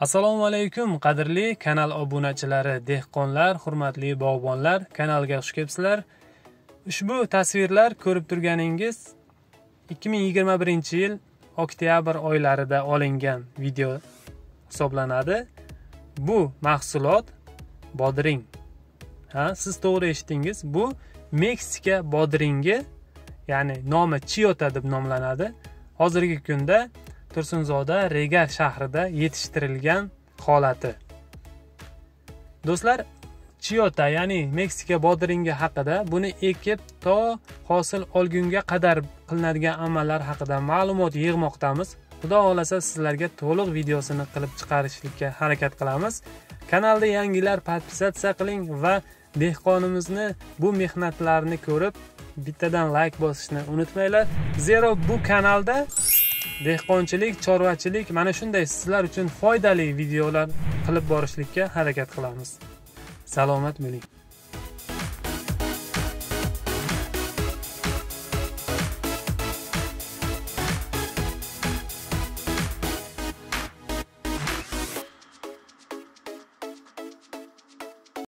assalomu alaykum qadrli kanal obunachilari dehqonlar hurmatli bog'bonlar kanalga xush kelibsizlar. Ushbu tasvirlar ko'rib turganingiz 2021 yil oktyabr oylarida olingan video hisoblanadi. Bu mahsulot bodring. Ha siz to'g'ri eshitdingiz. Bu meksika bodringi ya'ni nomi chiyota deb nomlanadi. Hozirgi kunda tursunzoda regal shahrida yetishtirilgan holati. Do'stlar chiyota ya'ni meksika bodringi haqida buni ekib to hosil olgunga qadar qilinadigan amallar haqida ma'lumot yig'moqdamiz. Xudo xohlasa sizlarga to'liq videosini qilib chiqarishlikka harakat qilamiz. Kanalda yangilar podpisatsiya qiling va dehqonimizni bu mehnatlarini ko'rib bittadan layk bosishni unutmanglar. Zero bu kanalda dehqonchilik chorvachilik mana shunday sizlar uchun foydali videolar qilib borishlikka harakat qilamiz. Salomat bo'ling.